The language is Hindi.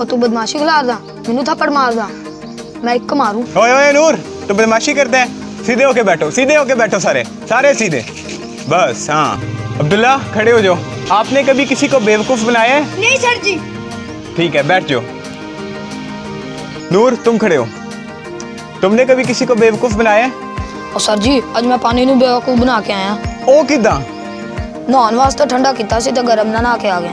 और तू बदमाशी खिलारदा मैनू थप्पड़ मारदा मैं एक मारूं ओए ओए नूर तू बदमाशी करता है सीधे होके बैठो सीधे होके बैठो सारे सारे सीधे बस हाँ अब्दुल्ला खड़े हो जाओ आपने कभी किसी को बेवकूफ़ बनाया है नहीं सर जी ठीक है बैठ जाओ नूर तुम खड़े हो तुमने कभी किसी को बेवकूफ़ बनाया है और सर जी आज मैं पानी ਨੂੰ ਬੇਵਕੂਫ ਬਣਾ ਕੇ ਆਇਆ। ਉਹ ਕਿਦਾਂ? ਨਹਾਉਣ ਵਾਸਤੇ ਠੰਡਾ ਕੀਤਾ ਸੀ ਤੇ ਗਰਮ ਨਾ ਨਹਾ ਕੇ ਆ ਗਿਆ।